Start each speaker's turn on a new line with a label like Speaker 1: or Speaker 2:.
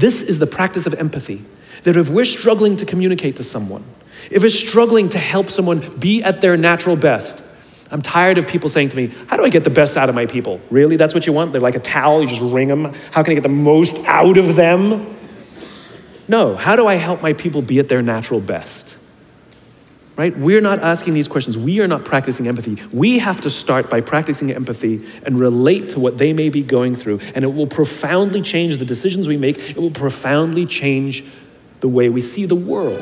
Speaker 1: This is the practice of empathy. That if we're struggling to communicate to someone, if we're struggling to help someone be at their natural best, I'm tired of people saying to me, How do I get the best out of my people? Really? That's what you want? They're like a towel, you just wring them. How can I get the most out of them? No, how do I help my people be at their natural best? Right? We're not asking these questions. We are not practicing empathy. We have to start by practicing empathy and relate to what they may be going through. And it will profoundly change the decisions we make, it will profoundly change the way we see the world.